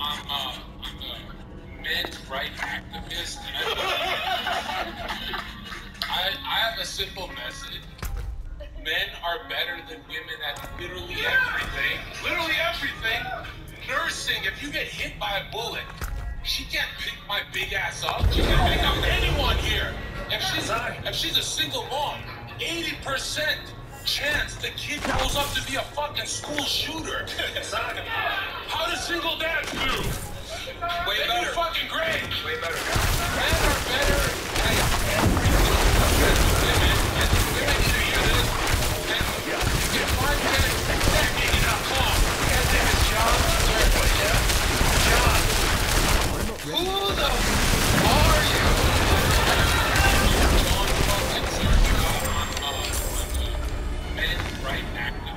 I'm, a men's right activist. I, I, I have a simple message. Men are better than women at literally everything. Literally everything. Nursing, if you get hit by a bullet, she can't pick my big ass up. She can't pick up anyone here. If she's, if she's a single mom, 80% chance the kid grows up to be a fucking school shooter. right back.